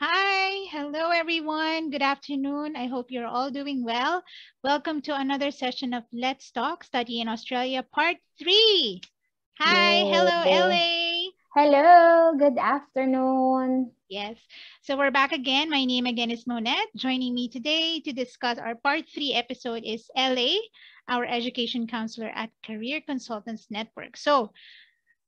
Hi, hello everyone. Good afternoon. I hope you're all doing well. Welcome to another session of Let's Talk Study in Australia Part 3. Hi, Yay. hello LA. Hello, good afternoon. Yes, so we're back again. My name again is Monette. Joining me today to discuss our Part 3 episode is LA, our education counselor at Career Consultants Network. So,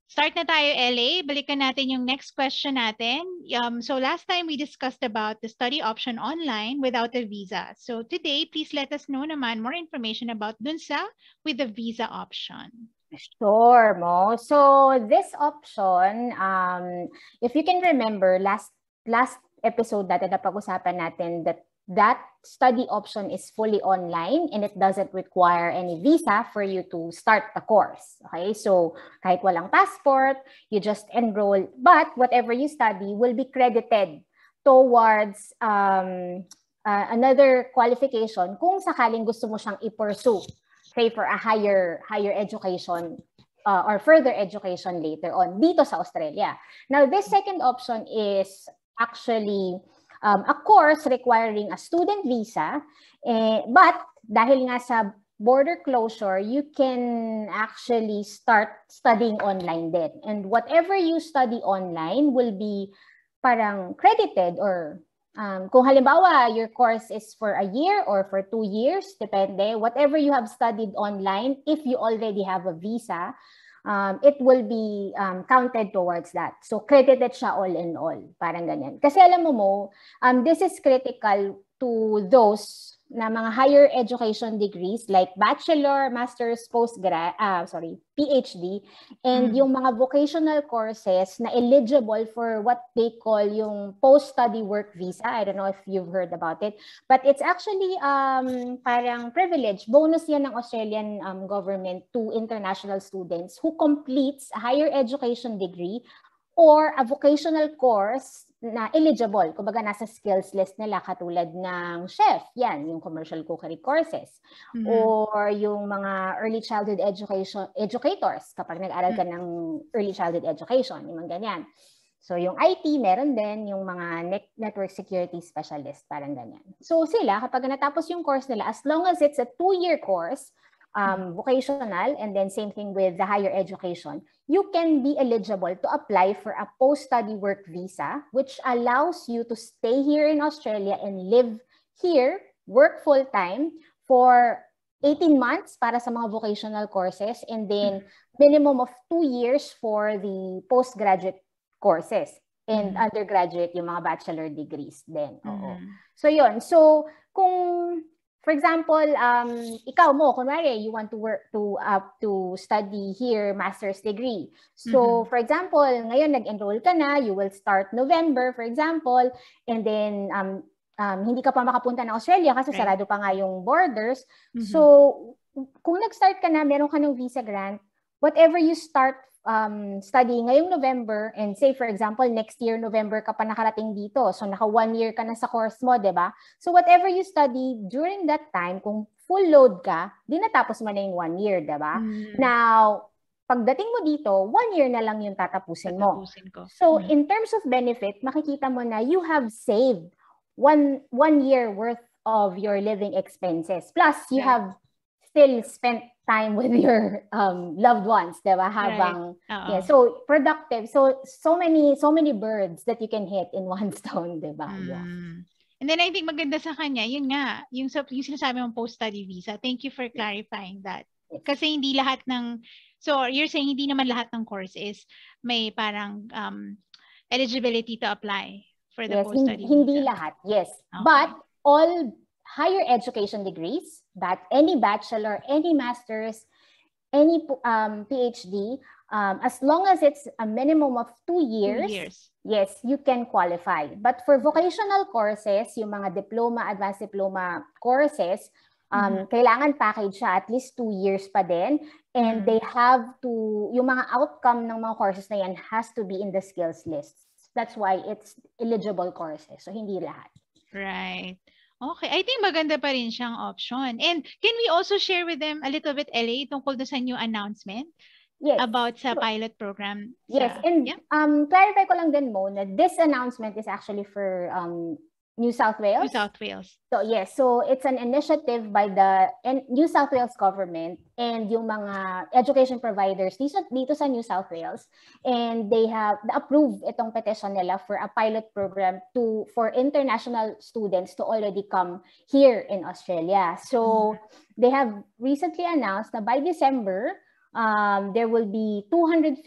Start na tayo, LA. Balikan natin yung next question natin. Um, so last time we discussed about the study option online without a visa. So today, please let us know naman more information about dun sa with the visa option. Sure, Mo. So this option, um, if you can remember, last last episode dati na pag-usapan natin that that study option is fully online and it doesn't require any visa for you to start the course. Okay, so kahit walang passport, you just enroll, but whatever you study will be credited towards um, uh, another qualification kung sakaling gusto mo siyang i-pursue, say for a higher higher education uh, or further education later on dito sa Australia. Now, this second option is actually um, a course requiring a student visa. Eh, but dahil nga sa border closure, you can actually start studying online din. And whatever you study online will be parang credited or um, kung halimbawa your course is for a year or for two years, depende, whatever you have studied online, if you already have a visa, um, it will be um, counted towards that. So credited siya all in all, parang ganyan. Kasi alam mo mo, um, this is critical to those na mga higher education degrees like bachelor, master's, postgrad, uh, sorry, PhD, and mm. yung mga vocational courses na eligible for what they call yung post-study work visa. I don't know if you've heard about it, but it's actually um, parang privilege, bonus yan ng Australian um, government to international students who completes a higher education degree or a vocational course na eligible, kumbaga nasa skills list nila katulad ng chef, yan, yung commercial cookery courses. Mm-hmm. Or yung mga early childhood education educators kapag nag-aral ka mm-hmm. ng early childhood education, yung mga ganyan. So yung IT, meron din yung mga network security specialist, parang ganyan. So sila, kapag natapos yung course nila, as long as it's a two-year course, um, vocational, and then same thing with the higher education, you can be eligible to apply for a post-study work visa, which allows you to stay here in Australia and live here, work full-time for 18 months para sa mga vocational courses, and then minimum of two years for the postgraduate courses and mm-hmm. undergraduate yung mga bachelor degrees. Oo. Mm-hmm. So yun. So kung for example, um, ikaw mo, kunwari, you want to work to uh, to study here master's degree. So, mm-hmm. for example, ngayon nag-enroll ka na, you will start November, for example, and then um, um, hindi ka pa makapunta ng Australia kasi right. sarado pa nga yung borders. Mm-hmm. So, kung nag-start ka na, meron ka ng visa grant, whatever you start um, study ngayong November and say for example next year November ka pa nakarating dito so naka one year ka na sa course mo, 'di ba? So whatever you study during that time kung full load ka, di natapos mo na yung one year, 'di ba? Mm. Now, pagdating mo dito, one year na lang yung tatapusin mo. Tatapusin ko. So mm. in terms of benefit, makikita mo na you have saved one one year worth of your living expenses. Plus you yeah. have still spent time with your um, loved ones, 'di ba? Habang right. yeah, so productive. So so many so many birds that you can hit in one stone, 'di ba? Mm. Yeah. And then I think maganda sa kanya, yun nga, yung, yung sinasabi mong post-study visa. Thank you for clarifying that. Kasi hindi lahat ng, so you're saying hindi naman lahat ng courses may parang um, eligibility to apply for the yes, post-study hindi, visa. Hindi lahat, yes. Okay. But all higher education degrees, that any bachelor, any master's, any um, PhD, um, as long as it's a minimum of two years, two years, yes, you can qualify. But for vocational courses, yung mga diploma, advanced diploma courses, um, mm-hmm. kailangan package siya at least two years pa din. And mm-hmm. they have to, yung mga outcome ng mga courses na yan has to be in the skills list. That's why it's eligible courses. So, hindi lahat. Right. Okay, I think maganda pa rin siyang option. And can we also share with them a little bit, LA, tungkol sa new announcement Yes. about sa pilot program. Yes, sa, and yeah, um, clarify ko lang din mo na this announcement is actually for um, New South Wales. New South Wales. So yes, so it's an initiative by the New South Wales government and yung mga education providers dito, dito sa New South Wales and they have approved itong petition nila for a pilot program to for international students to already come here in Australia. So they have recently announced na by December um, there will be 250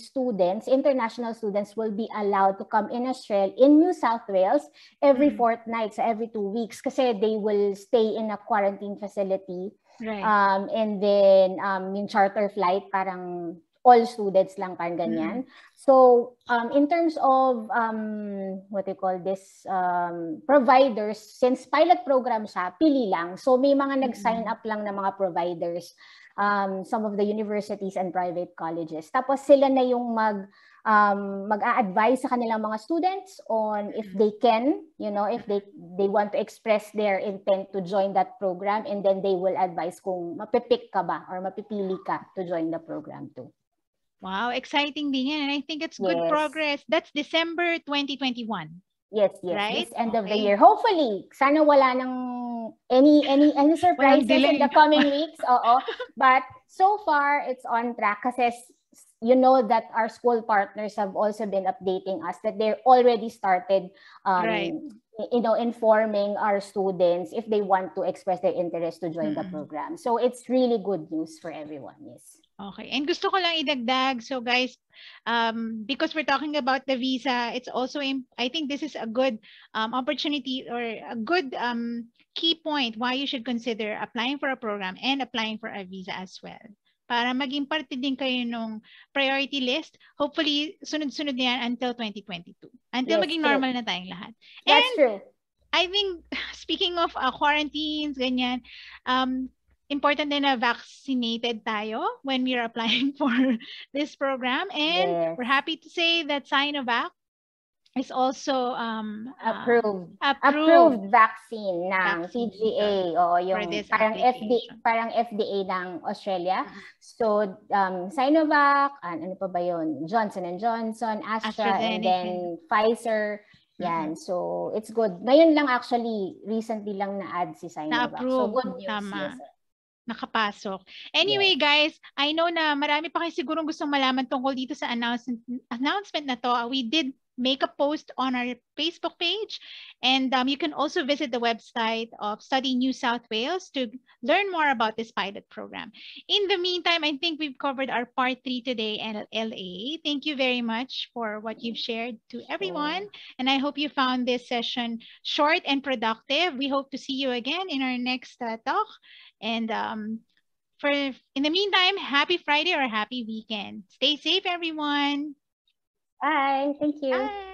students, international students will be allowed to come in Australia, in New South Wales, every Mhm. fortnight, so every two weeks, kasi they will stay in a quarantine facility. Right. Um, and then um, yung charter flight, parang all students lang, parang ganyan. So um, in terms of um, what do you call this, um, providers, since pilot program siya, pili lang. So may mga nag-sign up lang na mga providers um, some of the universities and private colleges. Tapos sila na yung mag um, mag-a-advise sa kanilang mga students on if they can, you know, if they they want to express their intent to join that program and then they will advise kung mapipick ka ba or mapipili ka to join the program too. Wow, exciting din yan. And I think it's good Yes. progress. That's December 2021. Yes, yes. Right? This end of the Okay. year. Hopefully, sana wala nang any any any surprises in the coming weeks. Oo. But so far, it's on track kasi you know that our school partners have also been updating us that they're already started um, Right. you know informing our students if they want to express their interest to join the Mm-mm. program. So it's really good news for everyone. Yes. Okay. And gusto ko lang idagdag. So guys, um, because we're talking about the visa, it's also, I think this is a good um, opportunity or a good um, key point why you should consider applying for a program and applying for a visa as well. Para maging parte din kayo nung priority list. Hopefully, sunod-sunod na yan until 2022. Until Yes, maging true. normal na tayong lahat. That's And true. I think, speaking of uh, quarantines, ganyan, um, important din na vaccinated tayo when we're applying for this program. And Yes. we're happy to say that Sinovac is also um, uh, Approved. approved. approved vaccine ng Vaccine CGA o yung parang FDA parang FDA ng Australia. Mhm. So um Sinovac, an- ano pa ba yun? Johnson and Johnson, Astra and then Pfizer. Yan. So it's good. Ngayon lang actually recently lang na-add si Sinovac. So Na-approve. good news. Tama. Yes. Nakapasok. Anyway, guys, I know na marami pa kayo sigurong gustong malaman tungkol dito sa announcement, announcement na to. Uh, We did make a post on our Facebook page and um, you can also visit the website of Study New South Wales to learn more about this pilot program. In the meantime, I think we've covered our part three today and LA. Thank you very much for what you've shared to everyone. And I hope you found this session short and productive. We hope to see you again in our next uh, talk. And um, for in the meantime, happy Friday or happy weekend. Stay safe, everyone. Bye. Thank you. Bye.